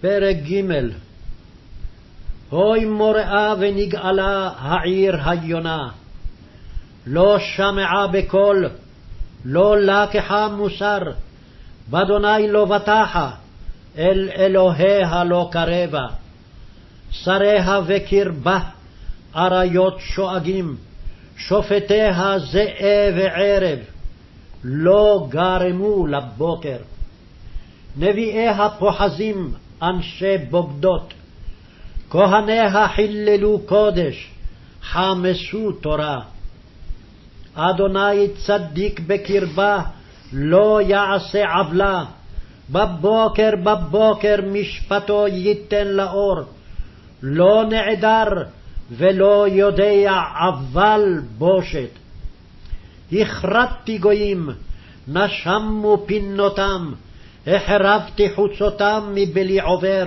פרק ג' הוי מוראה ונגאלה העיר היונה, לא שמעה בקול, לא לקחה מוסר, באדוני לא בטחה, אל אלוהיה לא קרבה. שריה וקרבה, אריות שואגים, שופטיה זעה וערב, לא גרמו לבוקר. נביאיה פוחזים, אנשי בוגדות, כהניה חיללו קודש, חמסו תורה. אדוני צדיק בקרבה, לא יעשה עוולה. בבוקר בבוקר משפטו ייתן לאור. לא נעדר ולא יודע עוול בושת. הכרתתי גויים, נשמו פינותם, החרבתי חוצותם מבלי עובר.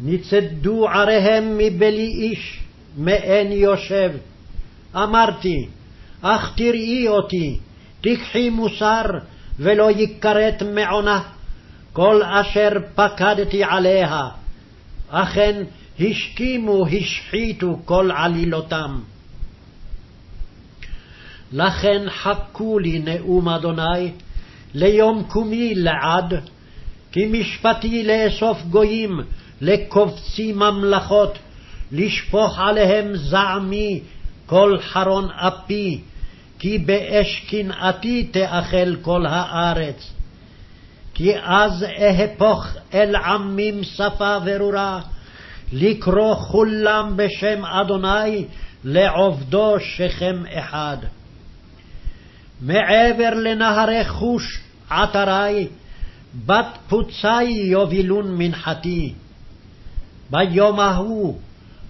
ניצדו עריהם מבלי איש, מאין יושב. אמרתי, אך תראי אותי, תיקחי מוסר, ולא יכרת מעונה, כל אשר פקדתי עליה. אכן השכימו, השחיתו כל עלילותם. לכן חכו לי נאום אדוני, ליום קומי לעד, כי משפטי לאסוף גויים, לקובצי ממלכות, לשפוך עליהם זעמי כל חרון אפי, כי באש קנאתי תאכל כל הארץ. כי אז אהפוך אל עמים שפה ברורה, לקרוא כולם בשם אדוני, לעובדו שכם אחד. מעבר לנהרי חוש עטרי, בת פוצי יובילון מנחתי. ביום ההוא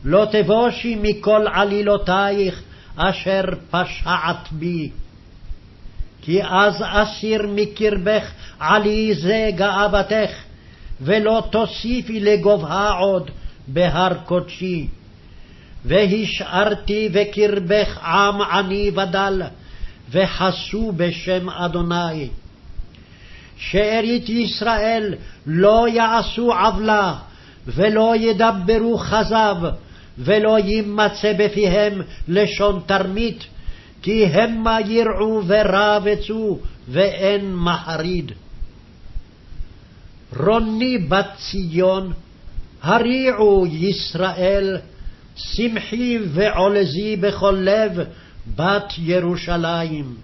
לא תבושי מכל עלילותייך אשר פשעת בי. כי אז אסיר מקרבך עלי זה גאוותך, ולא תוסיפי לגובהה עוד בהר קודשי. והשארתי בקרבך עם עני ודל, וחסו בשם אדוני. שארית ישראל לא יעשו עוולה, ולא ידברו כזב, ולא יימצא בפיהם לשון תרמית, כי המה ירעו ורבצו, ואין מחריד. רוני בת ציון, הריעו ישראל, שמחי ועולזי בכל לב, בת ירושלים.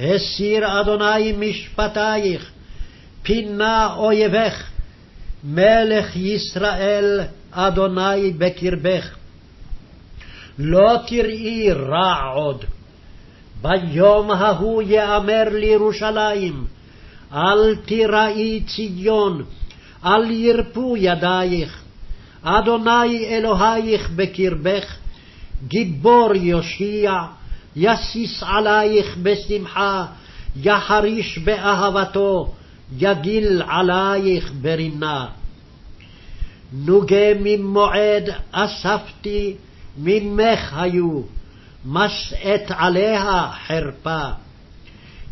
הסיר אדוני משפטייך, פינה אויבך, מלך ישראל אדוני בקרבך. לא תראי רע עוד. ביום ההוא יאמר לירושלים, אל תיראי ציון, אל ירפו ידייך. אדוני אלוהיך בקרבך, גיבור יושיע, יסיס עלייך בשמחה, יחריש באהבתו, יגיל עלייך ברינה. נוגה ממועד אספתי, ממך היו, משאת עליה חרפה.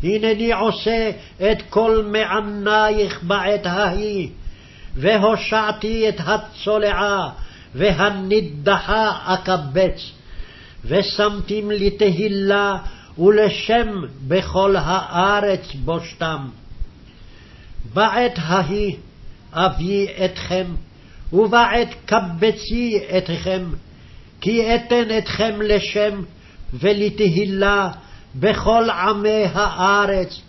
הנני עושה את כל מענייך בעת ההיא, והושעתי את הצולעה, והנידחה אקבץ, ושמתים לתהילה ולשם בכל הארץ בושתם. בעת ההיא אביא אתכם, ובעת קבצי אתכם, כי אתן אתכם לשם ולתהילה בכל עמי הארץ,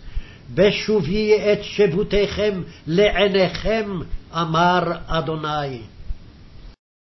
בשובי את שבותיכם לעיניכם, אמר אדוני.